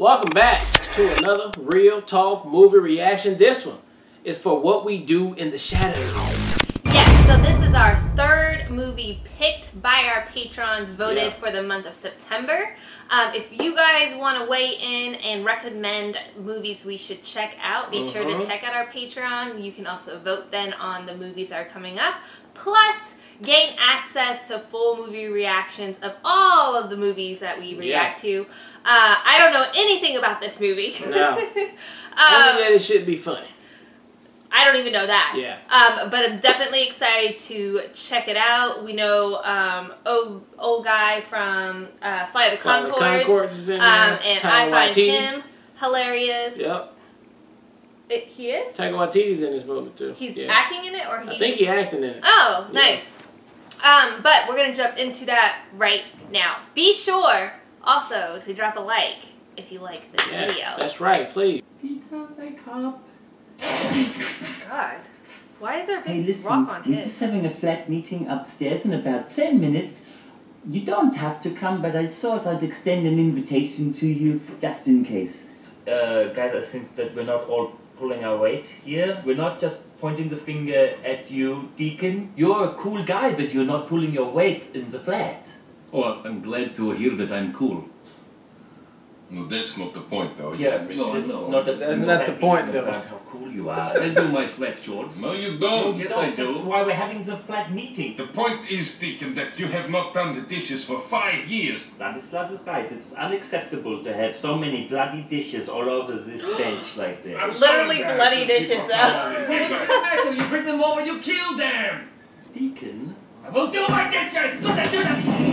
Welcome back to another Real Talk movie reaction. This one is for What We Do in the Shadows. Yes, so this is our third movie picked by our patrons, voted Yeah. for the month of September. Um, if you guys want to weigh in and recommend movies we should check out, be sure to Mhm. check out our Patreon. You can also vote then on the movies that are coming up. Plus, gain access to full movie reactions of all of the movies that we react to. Uh, I don't know anything about this movie. No. um, Only that it should be funny. I don't even know that. Yeah. Um, but I'm definitely excited to check it out. We know um, old old guy from uh, Flight of the Flight of the Conchords, is in there. um, and I find Waititi. him hilarious. Yep. It- he is. Taika Waititi's in this movie too. He's yeah. acting in it, or he. I think he acting in it. Oh, Yeah. nice. Um, but we're gonna jump into that right now. Be sure also to drop a like if you like this Yes, video. that's right. Please. Peter, wake up. God, why is there a big Hey, listen, rock on we're his? just having a flat meeting upstairs in about 10 minutes. You don't have to come, but I thought I'd extend an invitation to you just in case. uh, guys, I think that we're not all pulling our weight here. We're not just pointing the finger at you, Deacon. You're a cool guy, but you're not pulling your weight in the flat. Oh, I'm glad to hear that I'm cool. No, that's not the point, though. Yeah, You're no, no, not that That's we're not the point, though. about How cool you are. I do my flat shorts. No, you don't. Yes, don't. I do. That's why we're having the flat meeting. The point is, Deacon, that you have not done the dishes for five years. Vladislav is right. It's unacceptable to have so many bloody dishes all over this bench like this. I'm Literally sorry, bloody guys. dishes, People though. come you bring them over, you kill them! Deacon? I will do my dishes! Do that, do that!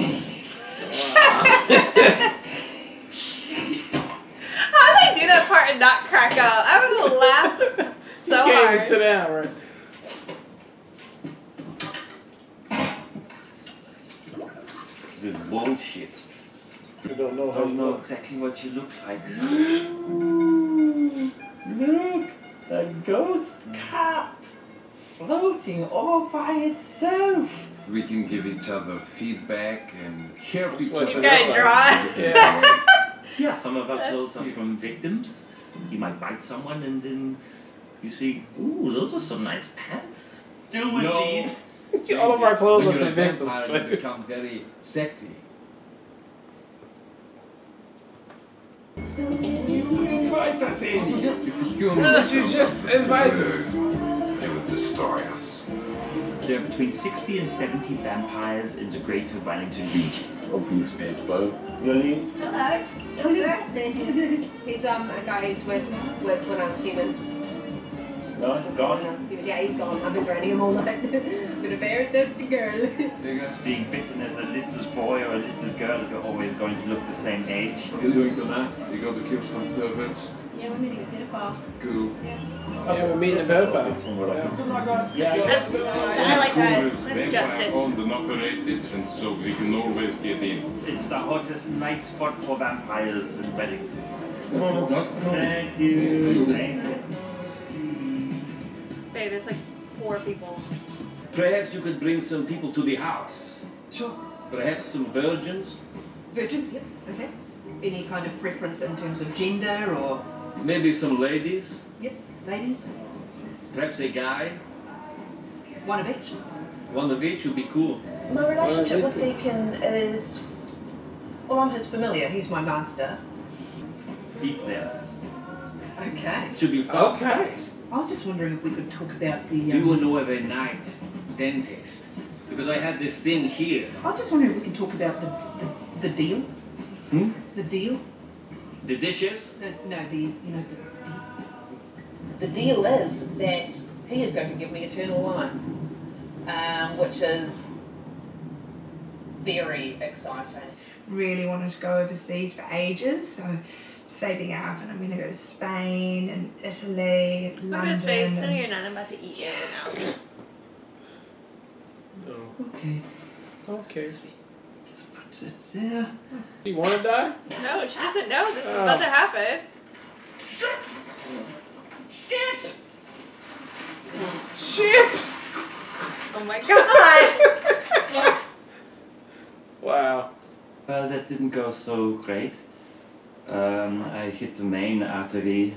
How did they do that part and not crack up? I would gonna laugh so you can't even hard. sit down, right? This is bullshit. You don't know I how you don't know look. exactly what you look like. Look, a ghost cap floating all by itself. We can give each other feedback and help each what other. you gotta draw. Yeah. Yeah, some of our clothes are from victims. You might bite someone and then you see, ooh, those are some nice pants. Do with No. these. All of our clothes are from victims. for a vampire, you become very sexy. Fight the thing! You just But you just invite us. They will destroy us. There are between 60 and 70 vampires in the Greater Wellington region. Open this page, bro. Really? Hello. Younger. He's um a guy who's with with when I was human. No, When gone. I was human. Yeah, he's gone. I've been training him all night. been a very thirsty girl. Being bitten as a little boy or a little girl, you're always going to look the same age. You're you doing tonight? You got to kill some perverts? Yeah, we're meeting a pedophile. Cool. Yeah, we're meeting the pedophile. Yeah, That's, I like that. That's justice. owned and operated, and so we can always get in. It's the hottest night spot for vampires in Wellington. Thank you. Thank you. Babe, there's like four people. Perhaps you could bring some people to the house. Sure. Perhaps some virgins. Virgins. Yep. Okay. Any kind of preference in terms of gender or? Maybe some ladies. Yep. Ladies. Perhaps a guy. One of each. One of each would be cool. My relationship with Deacon is. Well, I'm his familiar. He's my master. Deep there. Okay. Should be fun. Okay. I was just wondering if we could talk about the. Do you Um, know of a night dentist? Because I have this thing here. I was just wondering if we could talk about the the, the deal. Hmm? The deal. The dishes? No, no, the you know the deal. The deal is that he is going to give me eternal life, um, which is very exciting. really wanted to go overseas for ages, so saving up, and I'm going to go to Spain and Italy, Look at London. his face. No, and- you're not. I'm about to eat you now. No. Okay. Okay. Just put it. You want to die? No, she doesn't know this is Oh. about to happen. Shit! Shit! Oh my god! Wow. Well, that didn't go so great. Um, I hit the main artery.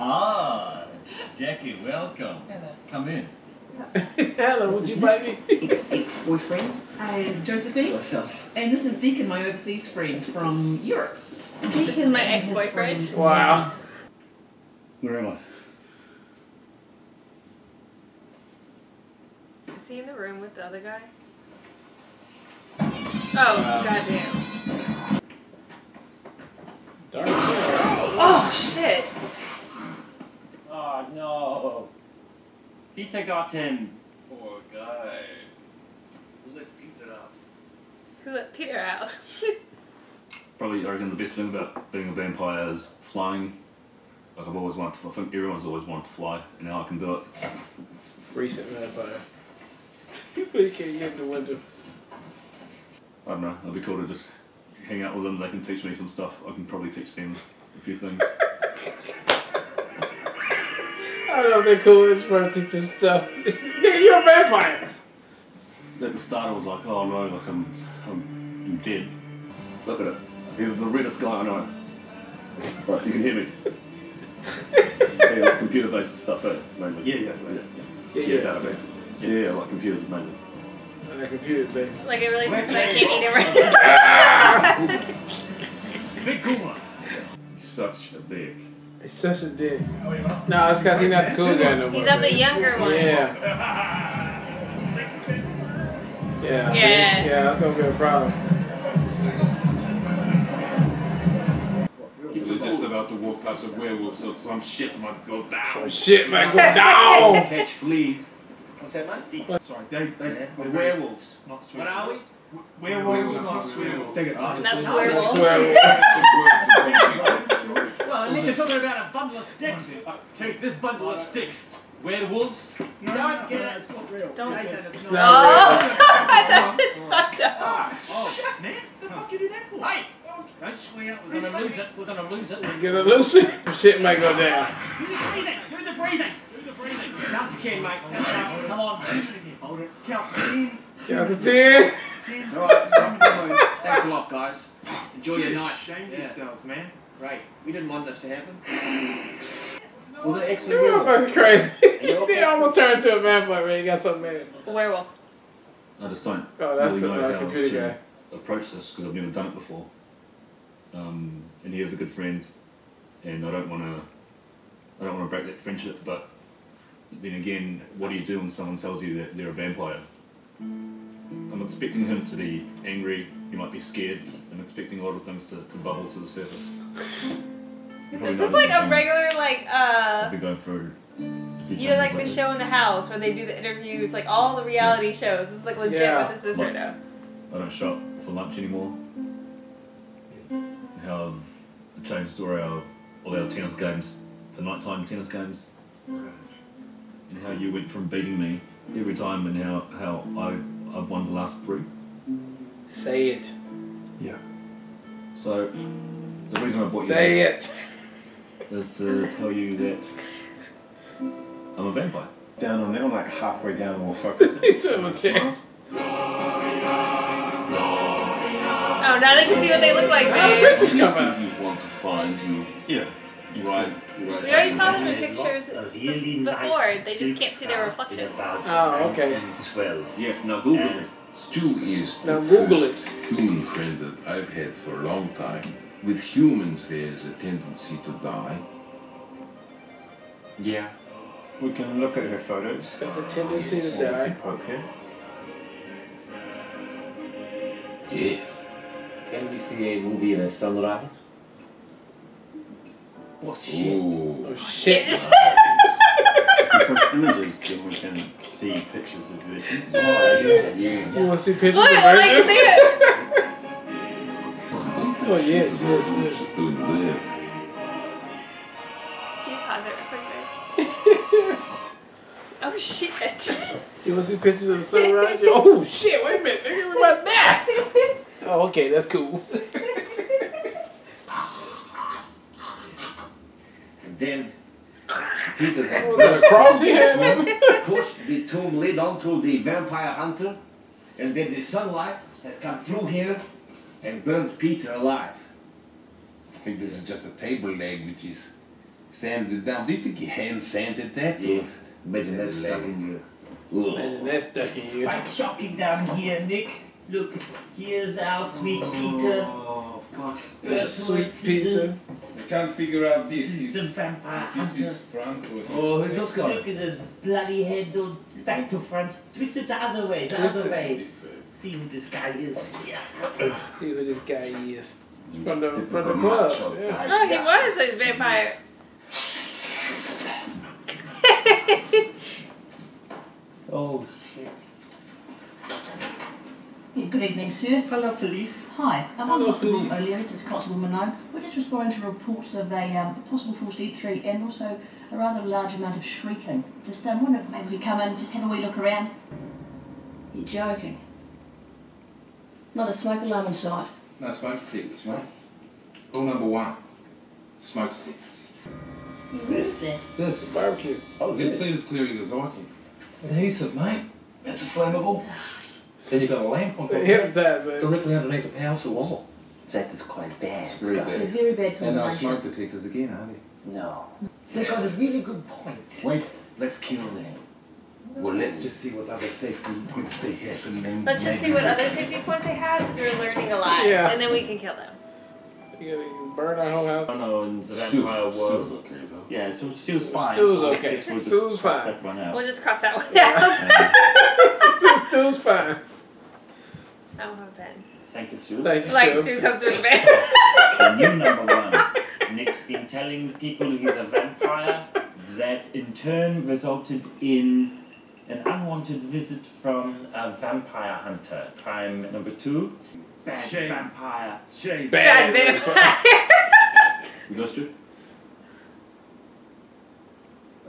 Ah, Jackie, welcome. Come in. Hello, would you bite me? Ex ex boyfriend. And Josephine. What's else? And this is Deacon, my overseas friend from Europe. This is my ex-boyfriend. Wow. Where am I? Is he in the room with the other guy? Oh, um, goddamn. Dark. Oh, shit. Oh no! Peter got him. Poor guy. Who let Peter out? Who let Peter out? Probably, I reckon the best thing about being a vampire is flying. Like I've always wanted to, I think everyone's always wanted to fly, and now I can do it. Recent vampire. You can't get in the window. I don't know, it'd be cool to just hang out with them, they can teach me some stuff. I can probably teach them a few things. I don't know if they're cool as far as some stuff. Yeah, you're a vampire. At the start I was like, oh no, like I'm, I'm, I'm dead. Look at it. He's the reddest guy I know. Right, you can hear me. yeah, like computer based stuff, eh? Mainly. Yeah, yeah, yeah. Yeah, Yeah, yeah. databases. Yeah, yeah, like computers mainly. On the computer, based. like, it really sucks that I can't eat it right Big Kuma. Such a dick. He's such a dick. No, it's because he's not the cool guy no more. He's not the younger one. Yeah. Yeah. see? Yeah. Yeah, that's gonna be a problem. We were just about to walk past a werewolf, so some shit might go down. Some shit might go down. Catch fleas. What's that, mate? Sorry, they, they, We're werewolves. not sweet. What are we? Werewolves, not sweet. Take it. That's werewolves. swear. Well, unless you're talking about a bundle of sticks. Uh, Chase this bundle of sticks. Werewolves? You don't get it. It's not real. Don't. It's Oh, not that's fucked up. Ah, oh, shit, man. The fuck you do that for? Hey! Don't swear. We're gonna lose it. We're gonna lose it. real. Get a loose. Some shit might go down. Do the breathing. Do the breathing. Do the breathing. Count to ten, mate. Count to ten. Come on. Hold it. Count to ten. Count to ten. Alright, thanks a lot, guys. Enjoy your night. Shame Yeah. yourselves, man. Great. We didn't want this to happen. Was it actually You're fucking crazy. they almost turned into a vampire man. he got so mad. Werewolf. I just don't Oh, that's really the know how computer to guy. approach this because I've never done it before. Um, and he is a good friend, and I don't want to. I don't want to break that friendship, but then again, what do you do when someone tells you that they're a vampire? I'm expecting him to be angry. He might be scared. I'm expecting a lot of things to, to bubble to the surface. You probably Is like a regular, like, uh, been going through. a few you know, like the this. show in the house where they do the interviews, like all the reality shows. This is like legit Yeah. what this is right now. I don't shop for lunch anymore. How it changed all our all our tennis games to nighttime tennis games. And how you went from beating me every time and how, how I I've won the last three. Say it. Yeah. So the reason I brought you Say it. is to tell you that I'm a vampire. Down on there, I'm like halfway down, more focused. He said with chance. Oh, now they can see what they look like, How the babe. bitches come out? You want to find you. yeah. Right. We already saw them in pictures A really before. nice They just can't see their six-pack reflections. Oh, okay. 1912. Yes, now Google it. Stu is Now the Google first human friend that I've had for a long time. With humans, there's a tendency to die. Yeah. We can look at her photos. There's a tendency to Or we die. can poke her. Yeah. Can we see a movie in a sunrise? What shit? Ooh. Oh shit. If we push images, then we can see pictures of virgins. Oh, yeah, yeah. You want to see pictures Look, of I like Oh yes, yes, yes. She's doing good. Can you pause it real quick. Oh shit. You want to see pictures of the sunrise? oh shit! Wait a minute, nigga, we about that. Oh, okay, that's cool. And then Peter Was has cross on him? pushed the tomb lid onto the vampire hunter, and then the sunlight has come through here and burnt Peter alive. I think this is just a table leg which is sanded down. Do you think he hand sanded that? Yes. Imagine Is that stuck in you. Imagine that stuck in you. Quite shocking down here, Nick. Look, here's our sweet oh, Peter. Oh, fuck. That sweet Peter. I can't figure out this. This is the vampire this hunter. his front or his Oh, who's this guy? Look at this bloody head, all back to front, twisted the other way, the Twisted. other way. This way. See who this guy is. Yeah. See who this guy is. From the from the Typical club. Yeah. Oh, he was a vampire. Oh shit. Yeah, good evening, sir. Hello, Felice. Hi, um, I'm Hello, Constable police. O'Leary, this is Constable Minogue. We're just responding to reports of a um, possible forced entry and also a rather large amount of shrieking. Just um, wonder if maybe we come in, just have a wee look around. You're joking. Not a smoke alarm inside. No smoke detectors, mate. Rule number one. Smoke detectors. Where's that? This. Barbecue. Oh, you can see as clearly as I can. Adhesive, mate. That's flammable. Then you've got a lamp on top of it, directly underneath the power source. That is quite bad. It's very A bad. very bad And no combination. smoke detectors again, are they? No. They've got a really good point. Wait, let's kill them. Well, let's just see what other safety points they have and then Let's just see what other safety points they have because we're learning a lot. Yeah. And then we can kill them. You gotta burn our whole house. Oh no, in the Stu- vampire Stu's okay though. Yeah, so Stu's fine. Stu's so okay. guess we'll Stu's fine. that one out. We'll just cross that one out. Stu's fine. I don't have a pen. Thank you, Stu. Thank you, Stu. Like Stu. Stu comes with me. Okay, new number one. Nick's been telling people he's a vampire. That in turn resulted in an unwanted visit from a vampire hunter. Crime number two. Bad Shame. vampire. Shame. Bad Bad vampire. We lost you?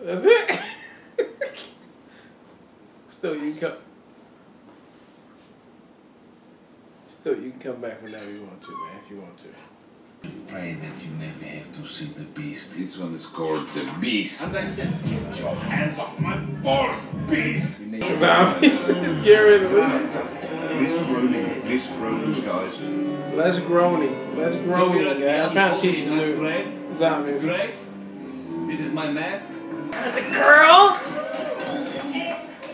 That's it. Still, you can come. Still, you can come back whenever you want to, man. If you want to. Pray that you never have to see the beast. This one is called the beast. And I said, get your hands off my balls, beast! Zombies. it's Gary and Alicia. Less groaning, less groaning, guys. Less groaning. Less groaning, we're guy. I'm trying to teach the new great. zombies. Great. This is my mask. That's a girl.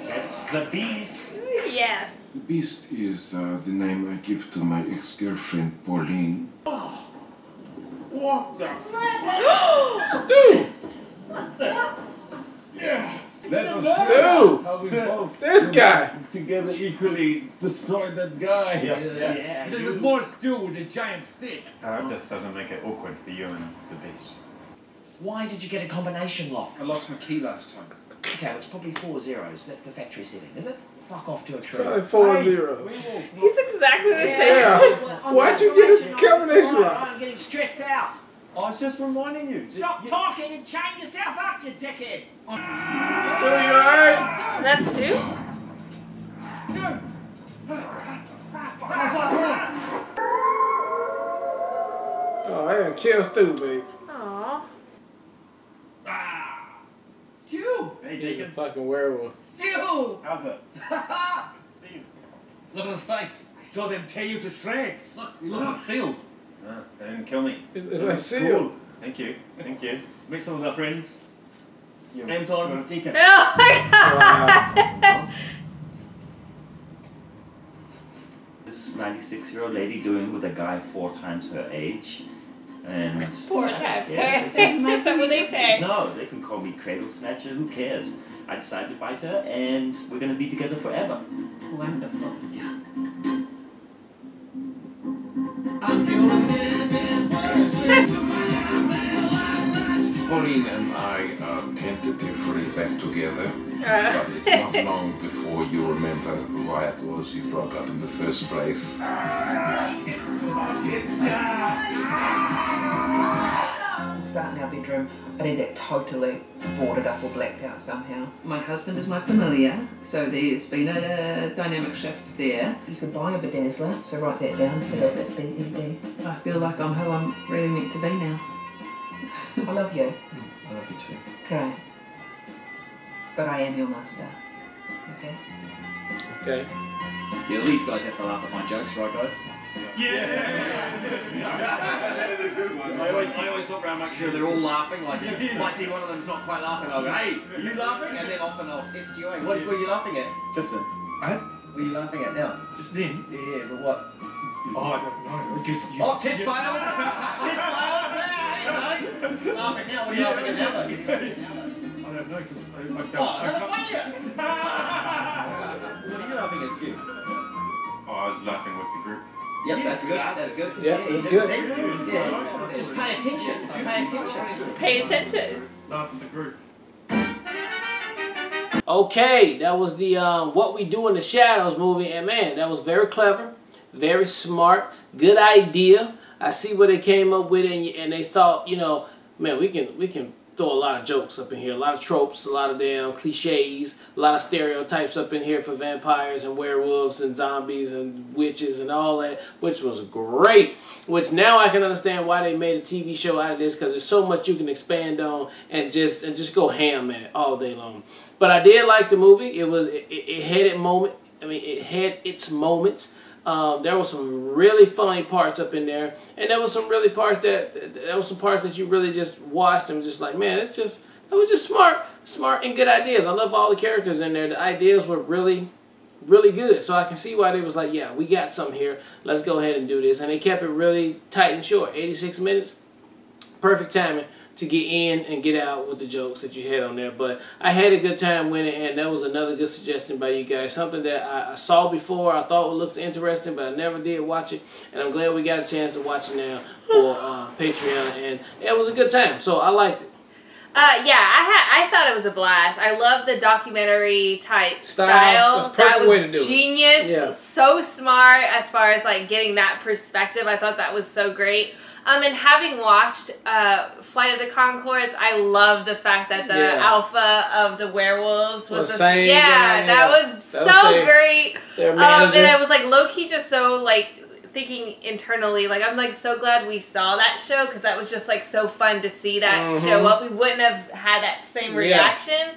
That's the beast. Yes. The beast is uh, the name I give to my ex-girlfriend, Pauline. What the? Stu! Let us Stu! how we both This guy! together equally destroyed that guy. Yeah. yeah. There was more stew with a giant stick. Oh. I hope this doesn't make it awkward for you and the beast. Why did you get a combination lock? I lost my key last time. Okay, well, it's probably four zeros. That's the factory setting, is it? Fuck off to a tree. Probably four zeros. He's exactly the same. Yeah. Why'd you get a combination lock? I'm getting stressed out. I was just reminding you. Stop talking and chain yourself up, you dickhead. Stu, you alright? That's two. Oh, I didn't kill Stu, babe. Aww. Stu! Hey, He's a fucking werewolf. Stu! How's it? Look at his face. I saw them tear you to shreds. Look, he looks like Seal. Ah, they didn't kill me. It's like seal. Thank you. Thank you. Meet some of our friends. You- Anton. deacon. Oh my god. This 96 year old lady doing with a guy four times her age. And Four times. Yeah. It's just what they say. No, they can call me Cradle Snatcher, who cares? I decided to bite her and we're gonna be together forever. Wonderful. Pauline and I are tentatively back together, Uh. but it's not long before you remember why it was you broke up in the first place. Start in our bedroom. I need that totally boarded up or blacked out somehow. My husband is my familiar, so there's been a dynamic shift there. You could buy a bedazzler, so write that down. Bedazzler's B-E-D. I feel like I'm who I'm really meant to be now. I love you. Mm, I love you too. Great. But I am your master. Okay. Okay. Yeah, these guys have to laugh at my jokes, right, guys? Yeah. I always, I always look around, make sure they're all laughing. Like, you might see one of them's not quite laughing. I'll go, hey, are you laughing? And then often I'll test you. Hey, what, what are you laughing at? Justin. Huh? What are you laughing at now? Just then? Yeah, yeah, but what? Oh, I don't know. Because you, Oh, test failed! test failed! Hey, mate. Laughing now. What are you laughing at now. I don't know because I, I felt. Oh, another failure! what are you laughing at, Q? Oh, I was laughing with the group. Yep, that's good. That's good. Yeah, that's see, good. see? Yeah, just pay attention. Pay attention. Pay attention. Laugh at the group. Okay, that was the um, What We Do in the Shadows movie, and man, that was very clever, very smart, good idea. I see what they came up with, and, and they thought, you know, man, we can we can throw a lot of jokes up in here, a lot of tropes, a lot of damn cliches, a lot of stereotypes up in here for vampires and werewolves and zombies and witches and all that, which was great. Which now I can understand why they made a TV show out of this because there's so much you can expand on and just and just go ham at it all day long. But I did like the movie. It was it, it it had its moment. I mean, it had its moments. Um, there was some really funny parts up in there, and there was some really parts that there was some parts that you really just watched and just like, man, it's just it was just smart, smart and good ideas. I love all the characters in there. The ideas were really, really good. So I can see why they was like, yeah, we got something here. Let's go ahead and do this. And they kept it really tight and short. 86 minutes, perfect timing to get in and get out with the jokes that you had on there. But I had a good time with it, and that was another good suggestion by you guys. Something that I, I saw before, I thought it looked interesting, but I never did watch it. And I'm glad we got a chance to watch it now for uh, Patreon, and it was a good time. So I liked it. Uh, yeah, I had I thought it was a blast. I love the documentary type Style. style. That's perfect that was way to do it. genius. Yeah. So smart as far as like getting that perspective. I thought that was so great. Um, and having watched uh, Flight of the Conchords, I love the fact that the Yeah. alpha of the werewolves was same yeah, guy, that yeah. was That so was their- great. their Um, and I was like low key just so like thinking internally like I'm like so glad we saw that show because that was just like so fun to see that Mhm. show up. We wouldn't have had that same Yeah. reaction.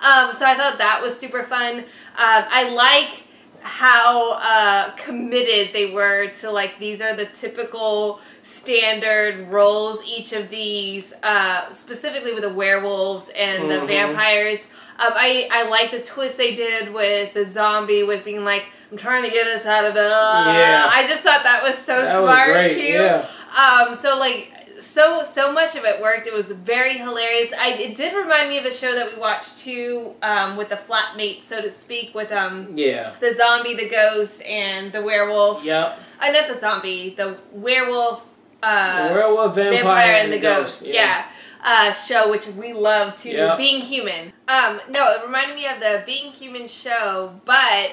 Um, so I thought that was super fun. Um, I like how uh, committed they were to like these are the typical standard roles each of these uh, specifically with the werewolves and the Mhm. vampires um, I, I like the twist they did with the zombie with being like i'm trying to get us out of the Yeah. i just thought that was so That was smart great, too yeah. um, so like so so much of it worked. It was very hilarious. I it did remind me of the show that we watched too, um, with the flatmates, so to speak, with um Yeah. the zombie, the ghost, and the werewolf. Yep. Uh, not the zombie, the werewolf. Uh, The werewolf, vampire, and the ghost. Yeah. Uh, show which we love too. Yep. Being human. Um, no, it reminded me of the Being Human show, but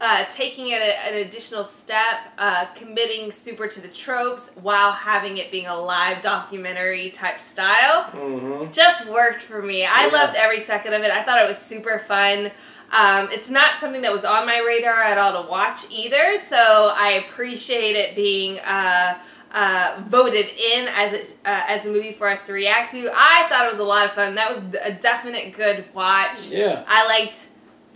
uh, taking it a, an additional step, uh, committing super to the tropes while having it being a live documentary type style Mm-hmm. just worked for me. I Yeah. loved every second of it. I thought it was super fun. Um, it's not something that was on my radar at all to watch either, so I appreciate it being uh, uh, voted in as a, uh, as a movie for us to react to. I thought it was a lot of fun. That was a definite good watch. Yeah. I liked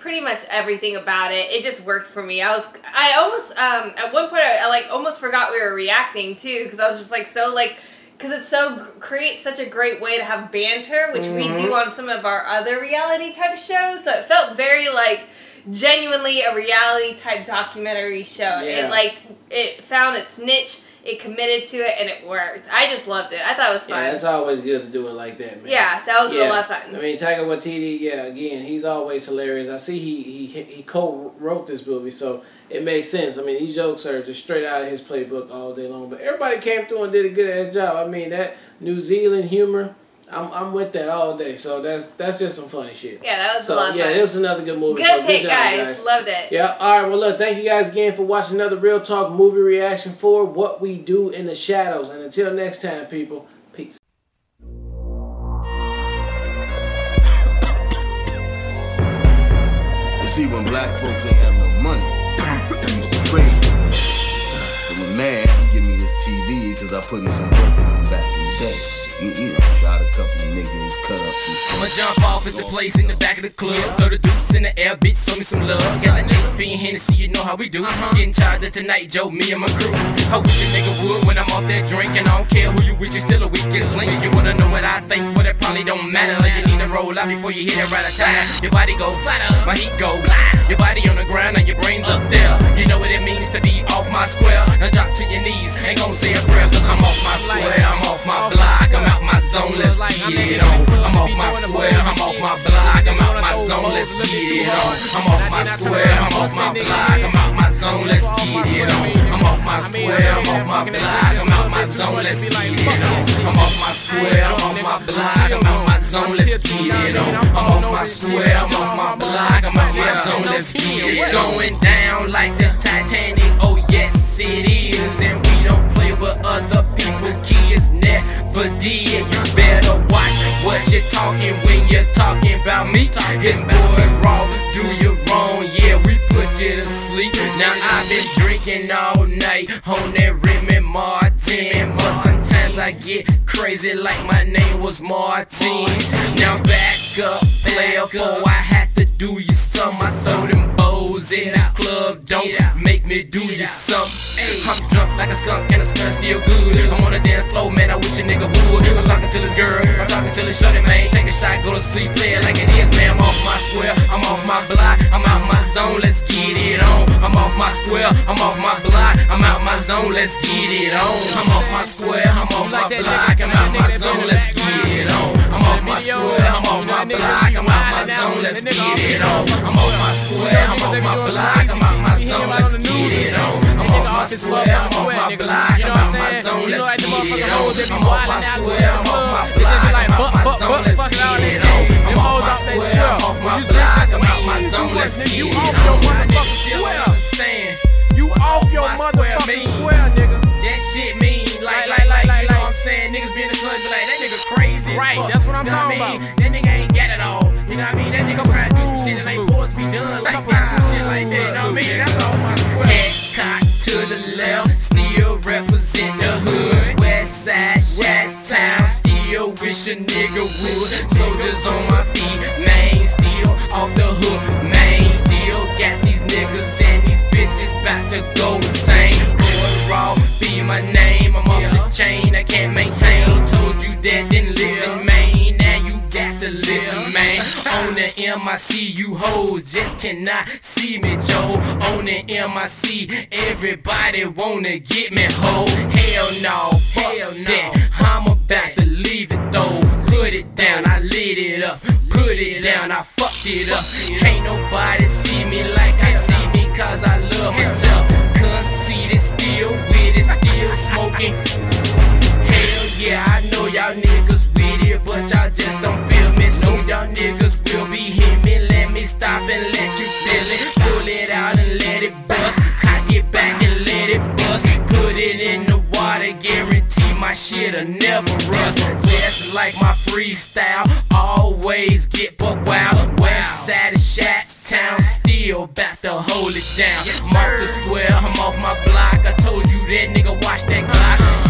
pretty much everything about it. It just worked for me. I was I almost um at one point I, I like almost forgot we were reacting too because I was just like so like because it so creates such a great way to have banter, which we Mhm. do on some of our other reality type shows. So it felt very like genuinely a reality type documentary show. Yeah. It like it found its niche. It committed to it and it worked. I just loved it. I thought it was fun. Yeah, it's always good to do it like that, man. Yeah, that was a Yeah. lot of fun. I mean, Taika Waititi, yeah, again, he's always hilarious. I see he he he co-wrote this movie, so it makes sense. I mean, these jokes are just straight out of his playbook all day long. But everybody came through and did a good ass job. I mean, that New Zealand humor, I'm I'm with that all day. So that's that's just some funny shit. Yeah, that was so a lot of yeah, fun. it was another good movie. Good so good pick, job, guys. Loved it. Yeah, all right. Well, look, thank you guys again for watching another Real Talk movie reaction for What We Do in the Shadows. And until next time, people, peace. You see, when black folks ain't have no money, we used to trade for things. So when man, he give me this TV because I put in some work for him back in the day. You, you know, shot a couple niggas, cut up some I'ma jump off at the place in the back of the club. Throw the deuce in the air, bitch, show me some love. Got the HP and Hennessy, you know how we do. Uh-huh. Getting charged at tonight, Joe, me and my crew. I wish a nigga would when I'm off there drinking. I don't care who you with, you still a weak gets linked. You wanna know what I think, well, it probably don't matter. You need to roll out before you hit it right attack. Your body go splatter, my heat go blah. Your body on the ground and your brains up there. You know what it means to be off my square. Get it on. I'm off my square, I'm off my block, I'm out my zone, let's get it on. I'm off my square, I'm off my block, I'm out my zone, let's get it on. I'm off my square, I'm off my block, I'm out my zone, let's get it on. I'm off my square, I'm off my block, I'm out my zone, let's get it on. I'm off my square, I'm off my block, I'm out my zone, let's get it. It's going down like the Titanic, oh yes it is, and we don't play with other people, kids never did. You better watch what you're talking when you're talking about me. His boy wrong, do you wrong, yeah, we put you to sleep. Now I've been drinking all night on that Remy Martin, but sometimes I get crazy like my name was Martin. Now back up, player, I had to do you some. I sold them in the club, don't make me do you some. I'm drunk like a skunk and the smell still good. I'm on the dance floor, man, I wish a nigga would. I'm talking to this girl, I'm talking to this shorty, man. Take a shot, go to sleep, play it like it is, man. I'm off my square, I'm off my block, I'm out my zone, let's get it on. I'm off my square, I'm off my block, I'm out my zone, let's get it on. I'm off my square, I'm off my block, I'm out my zone, let's get it on. I'm off my square, I'm off my block, I'm out my zone, let's get it on. I'm off my square, I'm off my block, I'm out my zone, let's get it on. I'm off my square, I'm off my block, I'm out my zone, let's get it on. I'm off my square, I'm off my block, I'm out my zone, let's get it on. I'm off my square, I'm off my block, I'm out my zone, let's get it on. Niggas still understand. You off your What my square motherfucking mean. square, nigga. That shit mean like, like, like, you know what I'm saying? Niggas be in the club be like, nigga crazy. Right, fuck. that's what I'm You talking mean? That nigga ain't get it all. You know what I mean? That nigga trying to do some shit that ain't supposed to be done. Like that, some shit like that. You know what I mean? That's all my square. Head cock to the left, still represent the hood. West side, Shot Town, still wish a nigga would. Soldiers on my feet, man, still off the hook, man, still got these niggas and these bitches about to go insane. Boy, raw, be my name, I'm off the chain, I can't maintain. The MIC, you hoes just cannot see me, Joe. On the MIC, everybody wanna get me, ho. Hell no, hell that. I'm about to leave it though. Put it down, I lit it up. Put it down, I fucked it up. Can't nobody see me like I see me, cause I love myself. Conceited, still with it, still smoking. Hell yeah, I know y'all niggas with it, but y'all just don't feel me. So y'all niggas and let you feel it. Pull it out and let it bust. Cock it back and let it bust. Put it in the water, guarantee my shit'll never rust. Just like my freestyle, always get but wild. West side of Shot Town, still bout to hold it down. I'm the square, I'm off my block. I told you that nigga watch that Glock.